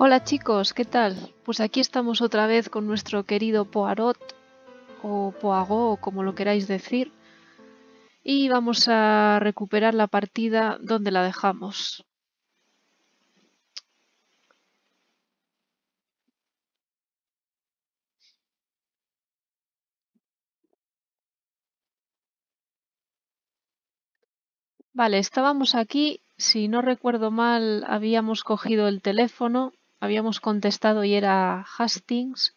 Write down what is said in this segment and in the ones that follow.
Hola chicos, ¿qué tal? Pues aquí estamos otra vez con nuestro querido Poirot o Poirot, como lo queráis decir, y vamos a recuperar la partida donde la dejamos. Vale, estábamos aquí, si no recuerdo mal, habíamos cogido el teléfono, habíamos contestado y era Hastings.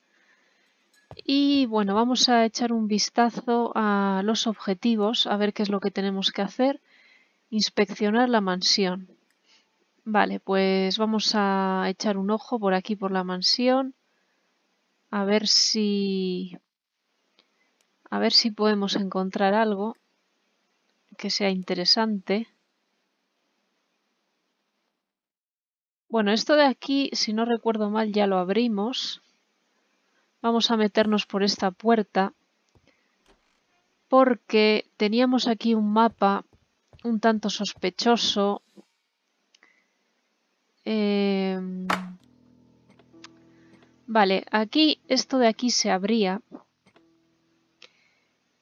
Y bueno, vamos a echar un vistazo a los objetivos, a ver qué es lo que tenemos que hacer. Inspeccionar la mansión. Vale, pues vamos a echar un ojo por aquí por la mansión. A ver si... A ver si podemos encontrar algo que sea interesante. Bueno, esto de aquí, si no recuerdo mal, ya lo abrimos. Vamos a meternos por esta puerta porque teníamos aquí un mapa un tanto sospechoso. Em, vale, aquí, esto de aquí se abría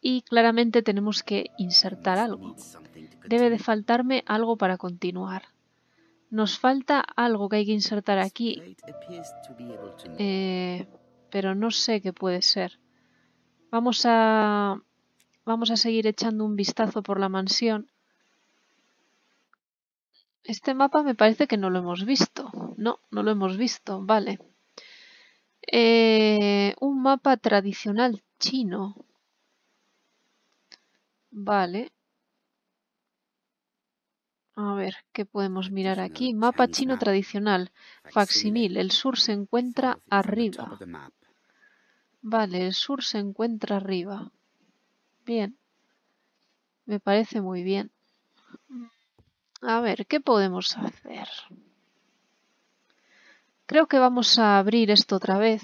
y claramente tenemos que insertar algo. Debe de faltarme algo para continuar. Nos falta algo que hay que insertar aquí, eh, pero no sé qué puede ser. Vamos a, vamos a seguir echando un vistazo por la mansión. Este mapa me parece que no lo hemos visto. No, no lo hemos visto. Vale. Eh, un mapa tradicional chino. Vale. A ver, ¿qué podemos mirar aquí? Mapa chino tradicional. Facsimil. El sur se encuentra arriba. Vale, el sur se encuentra arriba. Bien. Me parece muy bien. A ver, ¿qué podemos hacer? Creo que vamos a abrir esto otra vez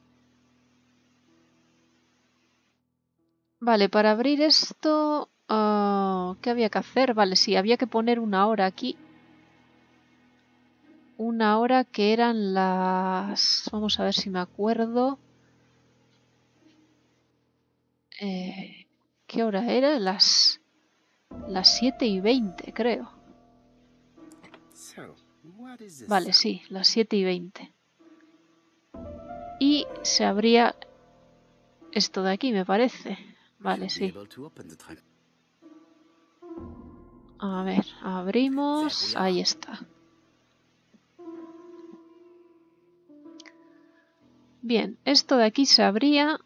Vale, para abrir esto, ah, ¿qué había que hacer? Vale, sí, había que poner una hora aquí. Una hora que eran las... Vamos a ver si me acuerdo. Eh, ¿Qué hora era? Las... Las 7 y 20, creo. Vale, sí, las 7 y 20. Y se abría esto de aquí, me parece. Vale, sí. A ver, abrimos. Ahí está. Bien, esto de aquí se abría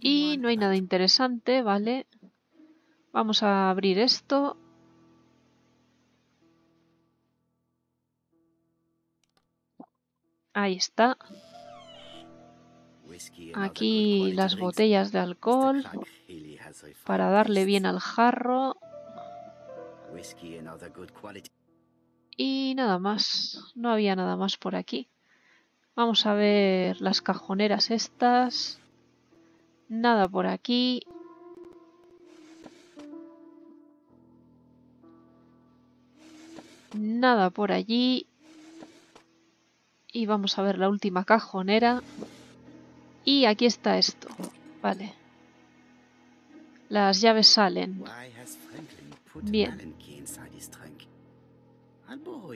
y no hay nada interesante, ¿vale? Vamos a abrir esto. Ahí está. Aquí las botellas de alcohol para darle bien al jarro. Y nada más, no había nada más por aquí. Vamos a ver las cajoneras estas. Nada por aquí. Nada por allí. Y vamos a ver la última cajonera. Y aquí está esto. Vale. Las llaves salen. Bien.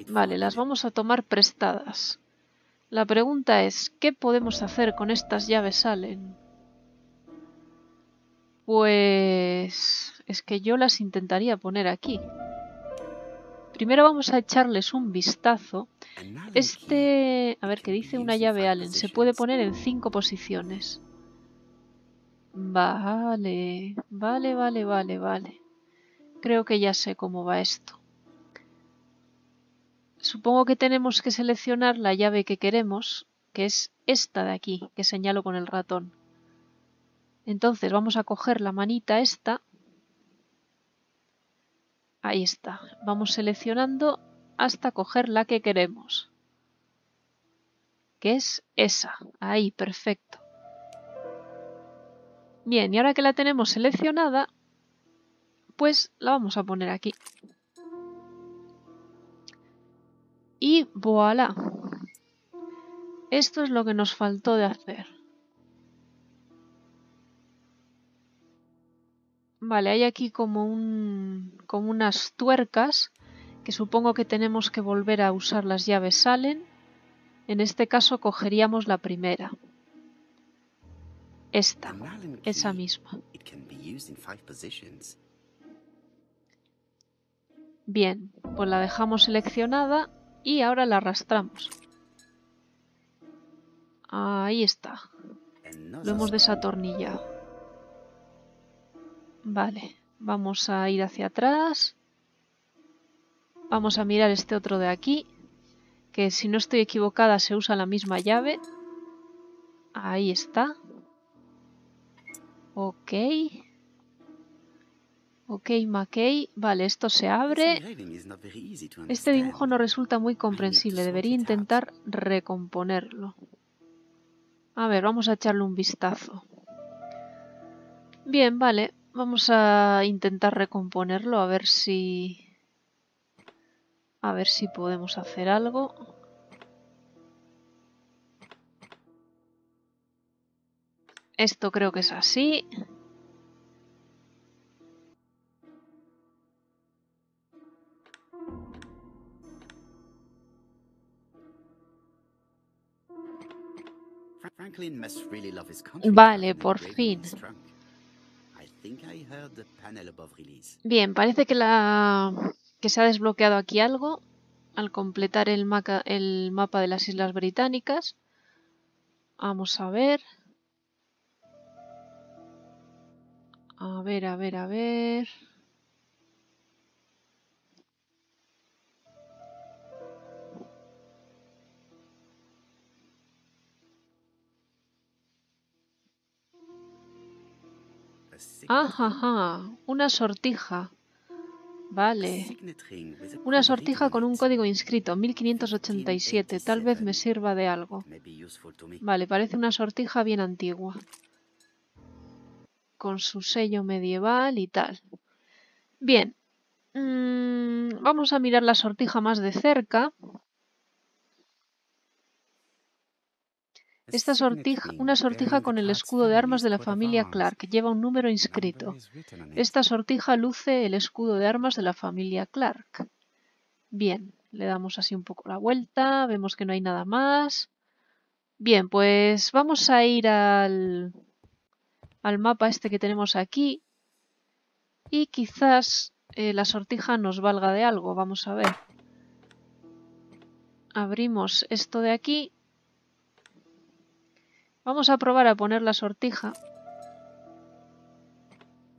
Vale, las vamos a tomar prestadas. La pregunta es, ¿qué podemos hacer con estas llaves salen? Pues... es que yo las intentaría poner aquí. Primero vamos a echarles un vistazo. Este, a ver, qué dice una llave Allen, se puede poner en cinco posiciones. Vale, vale, vale, vale, vale. Creo que ya sé cómo va esto. Supongo que tenemos que seleccionar la llave que queremos, que es esta de aquí, que señalo con el ratón. Entonces vamos a coger la manita esta. Ahí está. Vamos seleccionando hasta coger la que queremos. Que es esa. Ahí, perfecto. Bien, y ahora que la tenemos seleccionada, pues la vamos a poner aquí. Y voilà. Esto es lo que nos faltó de hacer. Vale, hay aquí como, un, como unas tuercas que supongo que tenemos que volver a usar las llaves salen. En este caso cogeríamos la primera. Esta, esa misma. Bien, pues la dejamos seleccionada y ahora la arrastramos. Ahí está. Lo hemos desatornillado. Vale, vamos a ir hacia atrás. Vamos a mirar este otro de aquí, que si no estoy equivocada se usa la misma llave. Ahí está. Ok. Ok, McKay. Vale, esto se abre. Este dibujo no resulta muy comprensible. Debería intentar recomponerlo. A ver, vamos a echarle un vistazo. Bien, vale. Vamos a intentar recomponerlo a ver si... A ver si podemos hacer algo. Esto creo que es así. Vale, por fin. Bien, parece que, la... que se ha desbloqueado aquí algo al completar el, el mapa de las Islas Británicas. Vamos a ver. A ver, a ver, a ver. Ajá, una sortija. Vale. Una sortija con un código inscrito, 1587. Tal vez me sirva de algo. Vale, parece una sortija bien antigua. Con su sello medieval y tal. Bien. Mm, vamos a mirar la sortija más de cerca. Esta sortija, una sortija con el escudo de armas de la familia Clark, lleva un número inscrito. Esta sortija luce el escudo de armas de la familia Clark. Bien, le damos así un poco la vuelta, vemos que no hay nada más. Bien, pues vamos a ir al, al mapa este que tenemos aquí y quizás eh, la sortija nos valga de algo, vamos a ver. Abrimos esto de aquí Vamos a probar a poner la sortija.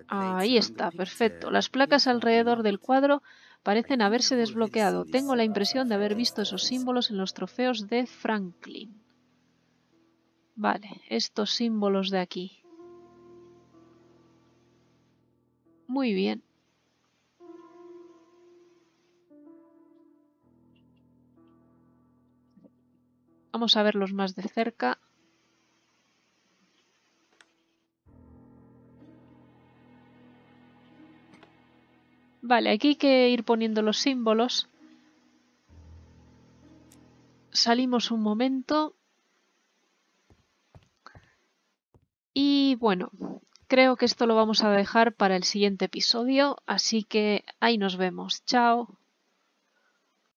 Ahí está, perfecto. Las placas alrededor del cuadro parecen haberse desbloqueado. Tengo la impresión de haber visto esos símbolos en los trofeos de Franklin. Vale, estos símbolos de aquí. Muy bien. Vamos a verlos más de cerca. Vale, aquí hay que ir poniendo los símbolos. Salimos un momento. Y bueno, creo que esto lo vamos a dejar para el siguiente episodio, así que ahí nos vemos. Chao.